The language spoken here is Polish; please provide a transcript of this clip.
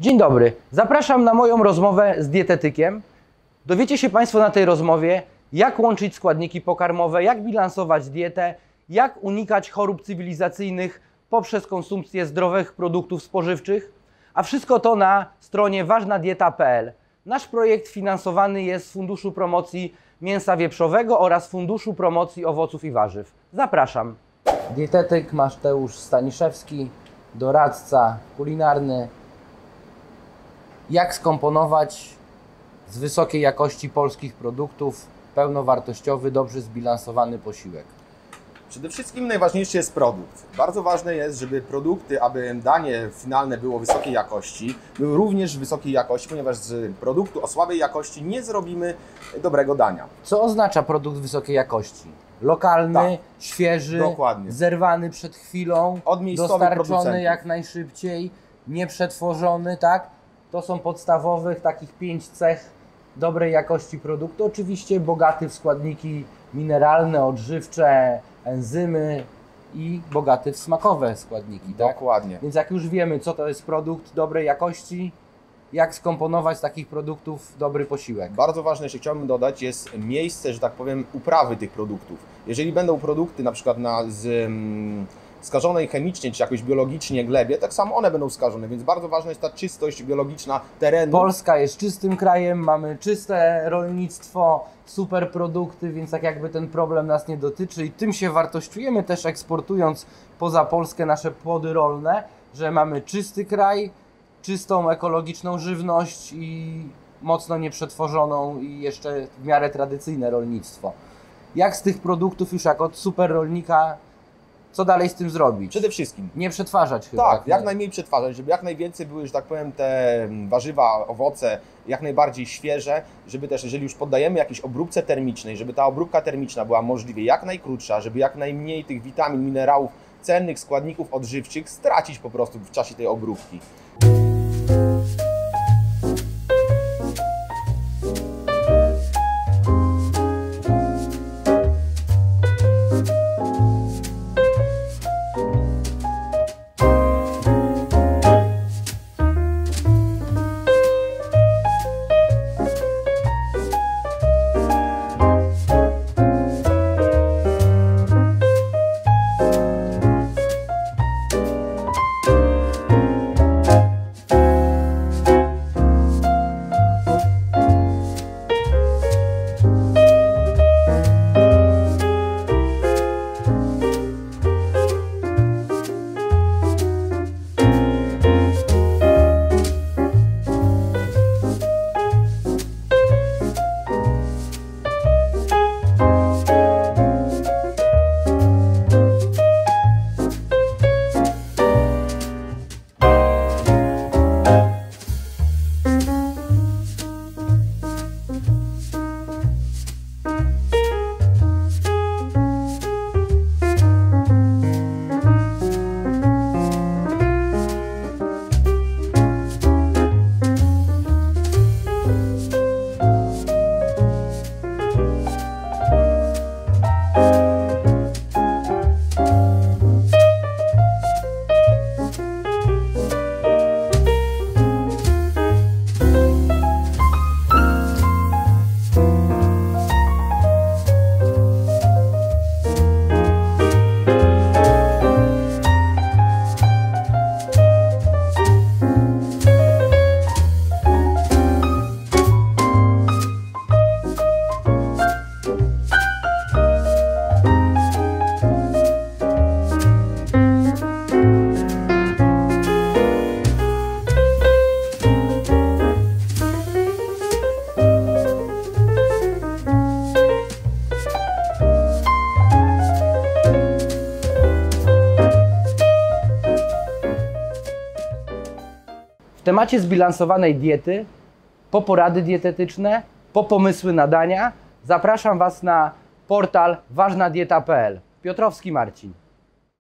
Dzień dobry. Zapraszam na moją rozmowę z dietetykiem. Dowiecie się Państwo na tej rozmowie, jak łączyć składniki pokarmowe, jak bilansować dietę, jak unikać chorób cywilizacyjnych poprzez konsumpcję zdrowych produktów spożywczych, a wszystko to na stronie ważnadieta.pl. Nasz projekt finansowany jest z Funduszu Promocji Mięsa Wieprzowego oraz Funduszu Promocji Owoców i Warzyw. Zapraszam. Dietetyk Mateusz Staniszewski, doradca kulinarny. Jak skomponować z wysokiej jakości polskich produktów pełnowartościowy, dobrze zbilansowany posiłek? Przede wszystkim najważniejszy jest produkt. Bardzo ważne jest, żeby produkty, aby danie finalne było wysokiej jakości, były również wysokiej jakości, ponieważ z produktu o słabej jakości nie zrobimy dobrego dania. Co oznacza produkt wysokiej jakości? Lokalny, Tak. świeży, Dokładnie. zerwany przed chwilą, dostarczony producentów. jak najszybciej, nieprzetworzony, tak? To są podstawowych takich pięć cech dobrej jakości produktu. Oczywiście bogaty w składniki mineralne, odżywcze, enzymy i bogaty w smakowe składniki, tak? Dokładnie. Więc jak już wiemy, co to jest produkt dobrej jakości, jak skomponować z takich produktów dobry posiłek. Bardzo ważne, jeszcze chciałbym dodać, jest miejsce, że tak powiem, uprawy tych produktów. Jeżeli będą produkty na przykład na z, mm, skażonej chemicznie czy jakoś biologicznie glebie, tak samo one będą skażone, więc bardzo ważna jest ta czystość biologiczna terenu. Polska jest czystym krajem, mamy czyste rolnictwo, super produkty, więc tak jakby ten problem nas nie dotyczy i tym się wartościujemy też eksportując poza Polskę nasze płody rolne, że mamy czysty kraj, czystą ekologiczną żywność i mocno nieprzetworzoną i jeszcze w miarę tradycyjne rolnictwo. Jak z tych produktów już jak od super rolnika, co dalej z tym zrobić? Przede wszystkim. Nie przetwarzać chyba. Tak, jak najmniej przetwarzać, żeby jak najwięcej były, że tak powiem, te mm, warzywa, owoce jak najbardziej świeże, żeby też, jeżeli już poddajemy jakiejś obróbce termicznej, żeby ta obróbka termiczna była możliwie jak najkrótsza, żeby jak najmniej tych witamin, minerałów, cennych składników odżywczych stracić po prostu w czasie tej obróbki. Temacie zbilansowanej diety, po porady dietetyczne, po pomysły zapraszam Was na portal ważnadieta.pl. Piotrowski Marcin.